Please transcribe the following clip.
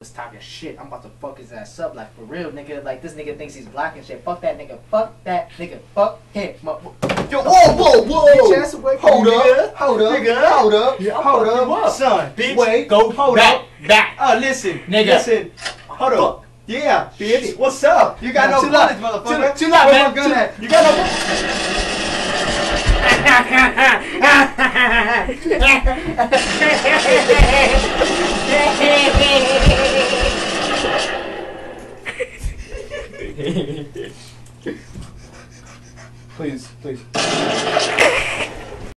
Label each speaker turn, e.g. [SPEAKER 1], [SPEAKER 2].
[SPEAKER 1] was talking shit. I'm about to fuck his ass up, like for real, nigga. Like this nigga thinks he's black and shit. Fuck that nigga. Fuck that nigga. Fuck him.
[SPEAKER 2] Yo, whoa, whoa, whoa!
[SPEAKER 1] Ass away
[SPEAKER 2] hold up,
[SPEAKER 1] nigga.
[SPEAKER 2] hold up,
[SPEAKER 1] Nigga.
[SPEAKER 2] hold up,
[SPEAKER 1] Yeah,
[SPEAKER 2] hold up.
[SPEAKER 1] up.
[SPEAKER 3] Son, bitch,
[SPEAKER 2] Wait,
[SPEAKER 3] go hold
[SPEAKER 1] back,
[SPEAKER 3] up.
[SPEAKER 1] back.
[SPEAKER 3] Oh, listen,
[SPEAKER 1] Nigga.
[SPEAKER 3] listen. Hold up. Yeah, bitch. What's up? You got
[SPEAKER 2] Nah,
[SPEAKER 3] no
[SPEAKER 2] chill
[SPEAKER 3] bullets, motherfucker.
[SPEAKER 1] Chill- chill out, man.
[SPEAKER 3] my gun
[SPEAKER 1] Chill-
[SPEAKER 3] at? You got no.
[SPEAKER 2] please, please.